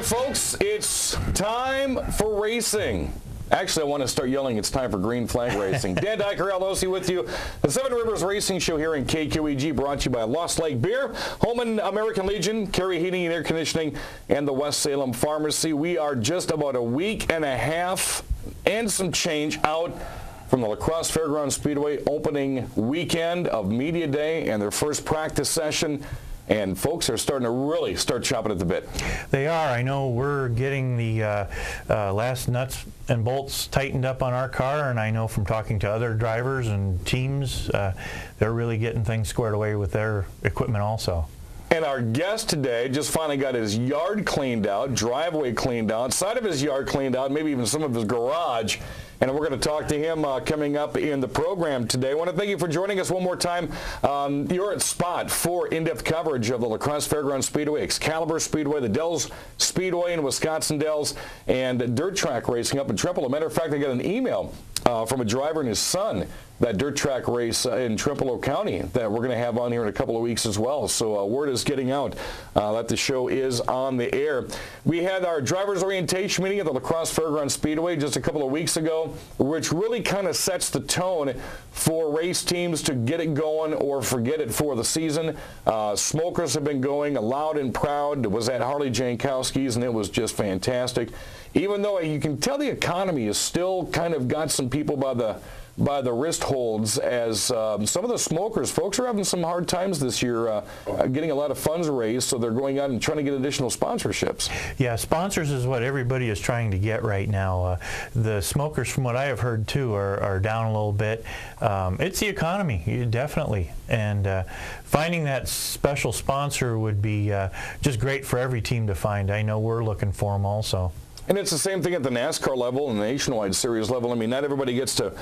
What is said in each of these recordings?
right, folks, it's time for racing. Actually, I want to start yelling, it's time for green flag racing. Dan Deicher, Locy with you. The Seven Rivers Racing Show here in KQEG brought to you by Lost Lake Beer, Holmen American Legion, Cary Heating and Air Conditioning, and the West Salem Pharmacy. We are just about a week and a half and some change out from the La Crosse Fairgrounds Speedway opening weekend of Media Day and their first practice session and folks are starting to really start chopping at the bit. They are. I know we're getting the uh, uh, last nuts and bolts tightened up on our car, and I know from talking to other drivers and teams, uh, they're really getting things squared away with their equipment also. And our guest today just finally got his yard cleaned out, driveway cleaned out, side of his yard cleaned out, maybe even some of his garage. And we're going to talk to him uh, coming up in the program today. I want to thank you for joining us one more time. Um, you're at spot for in-depth coverage of the La Crosse Fairgrounds Speedway, Excalibur Speedway, the Dells Speedway in Wisconsin Dells, and dirt track racing up in Trempealeau. Matter of fact, I got an email uh, from a driver and his son that dirt track race uh, in Trempealeau County that we're going to have on here in a couple of weeks as well. So uh, word is getting out uh, that the show is on the air. We had our driver's orientation meeting at the La Crosse Fairgrounds Speedway just a couple of weeks ago, which really kind of sets the tone for race teams to get it going or forget it for the season. Uh, smokers have been going loud and proud. It was at Harley Jankowski's and it was just fantastic. Even though you can tell the economy is still kind of got some people by the by the wrist holds as um, some of the smokers, folks are having some hard times this year uh, getting a lot of funds raised, so they're going out and trying to get additional sponsorships. Yeah, sponsors is what everybody is trying to get right now. Uh, the smokers, from what I have heard too, are, are down a little bit. Um, it's the economy, definitely. And uh, finding that special sponsor would be uh, just great for every team to find. I know we're looking for them also. And it's the same thing at the NASCAR level and the nationwide series level. I mean, not everybody gets to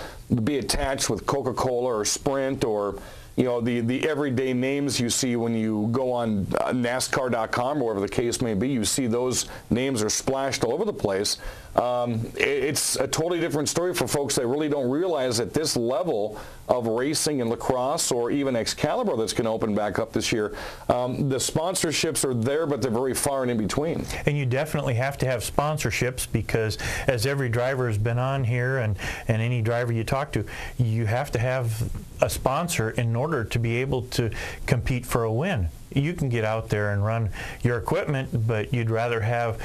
be attached with Coca-Cola or Sprint or you know, the, the everyday names you see when you go on uh, NASCAR.com or whatever the case may be, you see those names are splashed all over the place. Um, it's a totally different story for folks that really don't realize at this level of racing in La Crosse or even Excalibur that's going to open back up this year, um, the sponsorships are there, but they're very far and in between. And you definitely have to have sponsorships because as every driver has been on here and, and any driver you talk to, you have to have a sponsor in order to be able to compete for a win you can get out there and run your equipment, but you'd rather have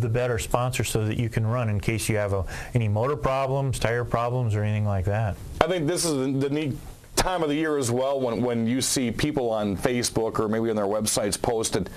the better sponsor so that you can run in case you have a, any motor problems, tire problems, or anything like that. I think this is the neat time of the year as well when, when you see people on Facebook or maybe on their websites posted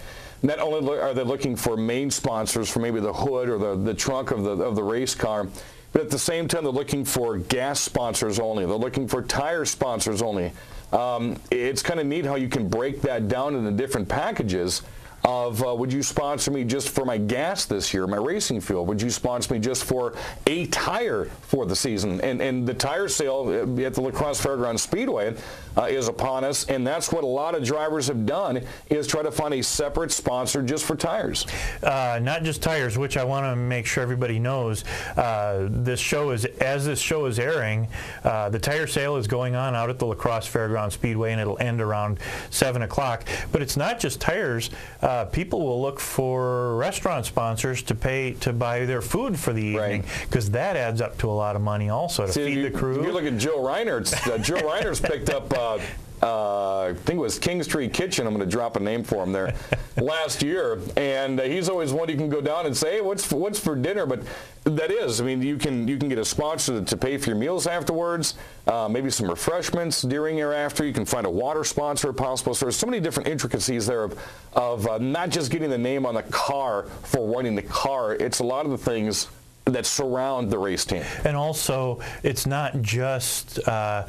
not only are they looking for main sponsors for maybe the hood or the, the trunk of the, of the race car, but at the same time they're looking for gas sponsors only. They're looking for tire sponsors only. Um, it's kind of neat how you can break that down into different packages of uh, would you sponsor me just for my gas this year, my racing fuel? Would you sponsor me just for a tire for the season? And, and the tire sale at the La Crosse Fairgrounds Speedway uh, is upon us, and that's what a lot of drivers have done is try to find a separate sponsor just for tires. Uh, not just tires, which I want to make sure everybody knows. Uh, this show is as this show is airing, uh, the tire sale is going on out at the La Crosse Fairgrounds Speedway, and it'll end around seven o'clock. But it's not just tires. Uh, people will look for restaurant sponsors to pay to buy their food for the evening because right. that adds up to a lot of money also to See, feed you, the crew. You look at Joe Reinert's. Uh, Joe Reinert's picked up uh, uh, I think it was King's Tree Kitchen. I'm going to drop a name for him there last year, and uh, he's always one you can go down and say, hey, "What's for, what's for dinner?" But that is, I mean, you can you can get a sponsor to, to pay for your meals afterwards, uh, maybe some refreshments during or after. You can find a water sponsor possible. So there's so many different intricacies there of of uh, not just getting the name on the car for running the car. It's a lot of the things that surround the race team. And also, it's not just uh,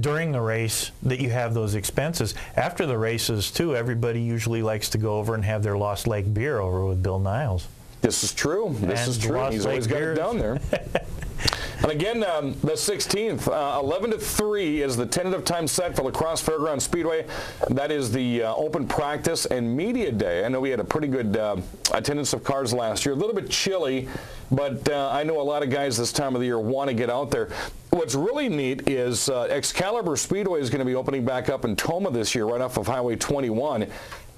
during the race that you have those expenses. After the races, too, everybody usually likes to go over and have their Lost Lake beer over with Bill Niles. This is true. This and is true. Lost He's Lake always got it down there. And again, um, the 16th, uh, 11 to 3 is the tentative time set for La Crosse Fairground Speedway. That is the uh, open practice and media day. I know we had a pretty good uh, attendance of cars last year. A little bit chilly, but uh, I know a lot of guys this time of the year want to get out there. What's really neat is uh, Excalibur Speedway is going to be opening back up in Tomah this year, right off of Highway 21.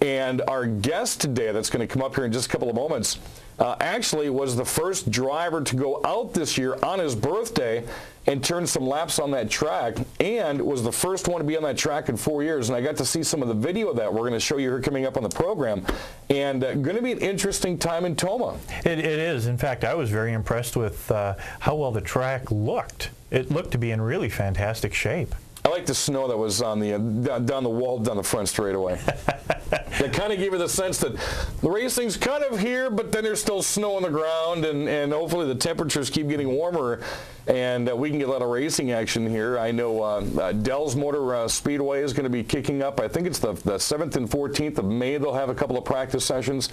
And our guest today that's going to come up here in just a couple of moments uh, actually was the first driver to go out this year on his birthday and turn some laps on that track and was the first one to be on that track in four years. And I got to see some of the video of that we're going to show you here coming up on the program. And uh, going to be an interesting time in Tomah. It, it is. In fact, I was very impressed with uh, how well the track looked. It looked to be in really fantastic shape. I like the snow that was on the uh, down the wall down the front straightaway. that kind of gave you the sense that the racing's kind of here, but then there's still snow on the ground, and, and hopefully the temperatures keep getting warmer, and uh, we can get a lot of racing action here. I know uh, uh, Dells Motor uh, Speedway is going to be kicking up. I think it's the, the 7th and 14th of May. They'll have a couple of practice sessions,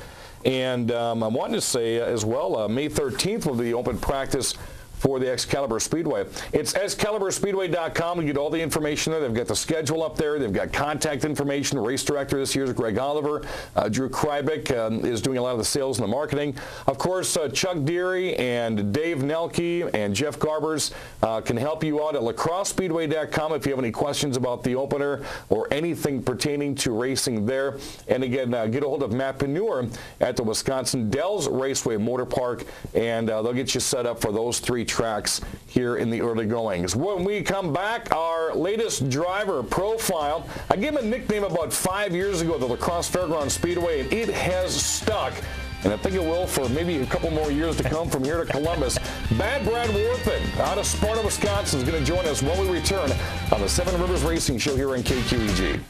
and um, I'm wanting to say as well, uh, May 13th will be open practice for the Excalibur Speedway. It's ExcaliburSpeedway.com. You get all the information there. They've got the schedule up there. They've got contact information. Race director this year is Greg Oliver. Uh, Drew Krybick um, is doing a lot of the sales and the marketing. Of course, uh, Chuck Deary and Dave Nelke and Jeff Garbers uh, can help you out at lacrossespeedway.com if you have any questions about the opener or anything pertaining to racing there. And again, uh, get a hold of Matt Panur at the Wisconsin Dells Raceway Motor Park, and uh, they'll get you set up for those three tracks here in the early goings. When we come back, our latest driver profile. I gave him a nickname about five years ago the La Crosse Fairground Speedway, and it has stuck. And I think it will for maybe a couple more years to come from here to Columbus. Bad Brad Warthen out of Sparta, Wisconsin is going to join us when we return on the Seven Rivers Racing Show here on KQEG.